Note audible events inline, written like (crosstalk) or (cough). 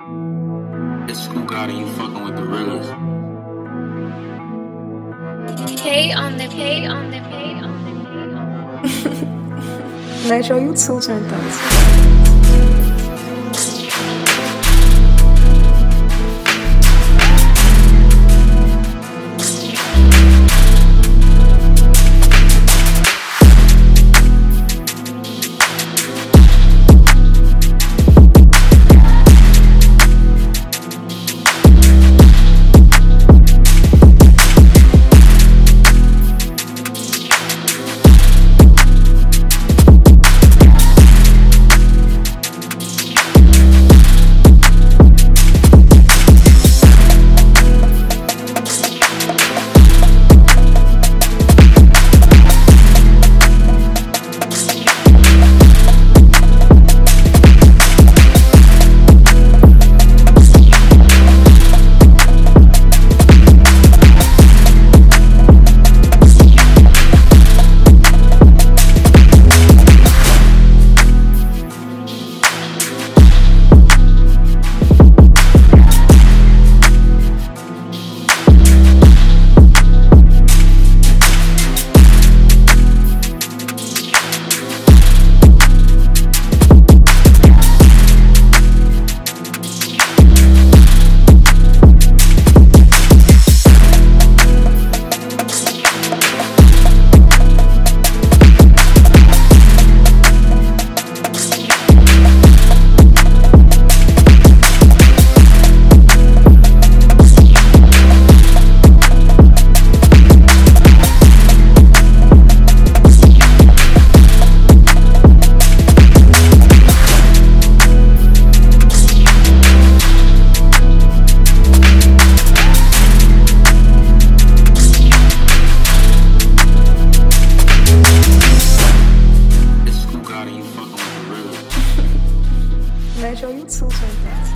It's SkooGod and you fucking with the realest. Pay on the pay on the pay on the pay on the (laughs) Nxtro, you too turned up. It's school god and you fucking